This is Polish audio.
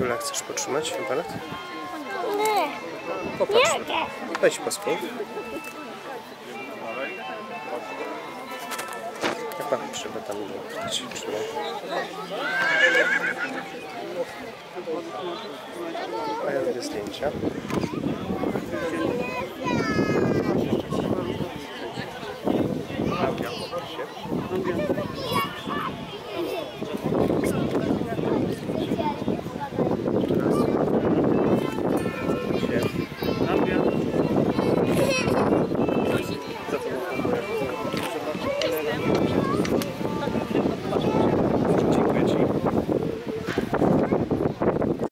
Jula, chcesz potrzymać aparat? Nie. Popatrz. Weź pospół. Chyba trzeba tam dotknąć. Trzymaj. A ja robię zdjęcia.